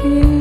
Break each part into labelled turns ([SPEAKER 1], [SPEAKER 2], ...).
[SPEAKER 1] you.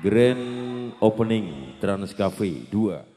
[SPEAKER 1] Grand Opening Trans Cafe 2